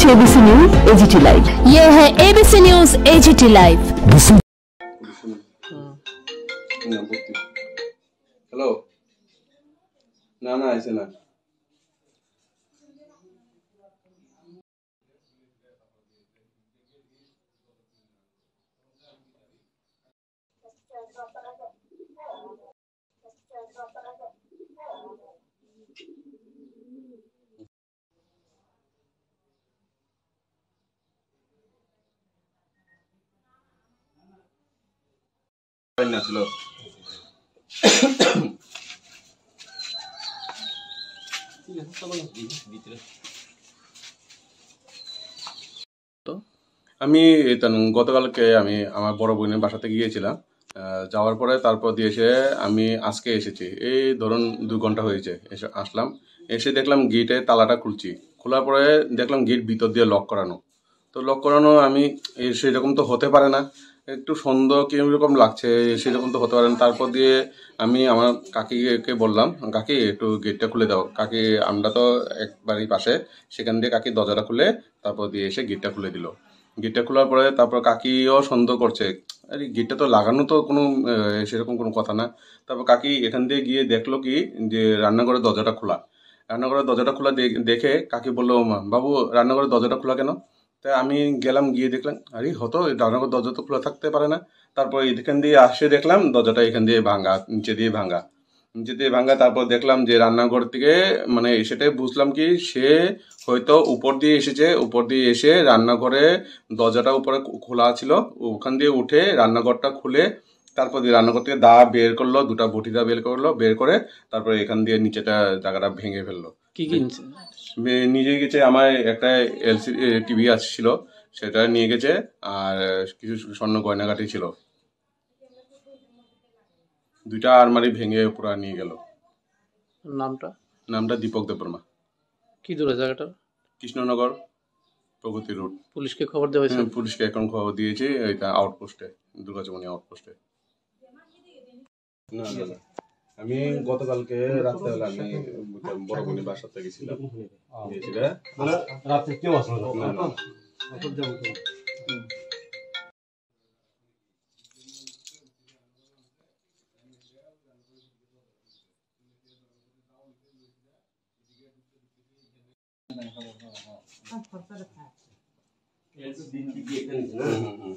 कुछ ABC news AGT live ये है ABC news AGT live hello ना ना ऐसे ना। আমি গতকালকে আমি আমার বড় বোনের বাসাতে গিয়েছিলাম। যাওয়ার পরে তারপর দিয়ে এসে আমি আজকে এসেছি। এই ধরুন দু ঘণ্টা হয়েছে, এসে আসলাম। এসে দেখলাম গেটে তালাটা খুলছি। খোলার পরে দেখলাম গেট ভিতর দিয়ে লক করানো। তো লক করানো আমি সেরকম তো হতে পারে না। একটু সন্দেহ কীরকম লাগছে সেরকম তো হতে পারে না, তারপর দিয়ে আমি আমার কাকিকে বললাম, কাকি, একটু গেটটা খুলে দাও। কাকি আমরা তো একবারই পাশে, সেখান দিয়ে কাকি দরজাটা খুলে তারপর দিয়ে এসে গেটটা খুলে দিল। গেটটা খোলার পরে তারপর কাকিও সন্দেহ করছে, আরে গেটটা তো লাগানো তো কোনো সেরকম কোনো কথা না। তারপর কাকি এখান দিয়ে গিয়ে দেখল কি, যে রান্নাঘরের দরজাটা খোলা। রান্নাঘরের দরজাটা খোলা দেখে কাকি বলল বাবু, রান্নাঘরের দরজাটা খোলা কেন? তাই আমি গেলাম, গিয়ে দেখলাম, আরে হতো রান্নাঘর দরজা তো খোলা থাকতে পারে না। তারপর এখান দিয়ে আসে দেখলাম, দরজাটা এখান দিয়ে ভাঙা নিচে দিয়ে ভাঙা নিচে দিয়ে ভাঙা তারপর দেখলাম যে রান্নাঘর থেকে মানে সেটাই বুঝলাম কি, সে হয়তো উপর দিয়ে এসেছে, উপর দিয়ে এসে রান্নাঘরে দরজাটা উপরে খোলা ছিল। ওখান দিয়ে উঠে রান্নাঘরটা খুলে, তারপর দিয়ে রান্নাঘর থেকে দা বের করল, দুটা বটি দা বের করল, বের করে তারপরে এখান দিয়ে নিচেটা জায়গাটা ভেঙে ফেলল। কি কিনছে? বে- নিয়ে গেছে আমার একটা এলসি টিভি আসছিল সেটা নিয়ে গেছে আর কিছু স্বর্ণ গয়নাগাটি ছিল। দুইটা আলমারি ভেঙে পুরা নিয়ে গেল। নামটা? নামটা দীপক দেববর্মা কি দূরে জায়গাটা? কৃষ্ণনগর প্রগতি রোড। পুলিশকে খবর দেওয়া হয়েছে? হ্যাঁ, পুলিশকে এখন খবর দিয়েছি এটা আউটপোস্টে দুর্গাচমনি আউটপোস্টে না না না। আমি গতকালকে রাত্রেবেলা আমি বড় বোনের বাসাতে গেছিলাম। গিয়েছিলাম রাতে কেউ আসলো না। না, না। হুম, হুম,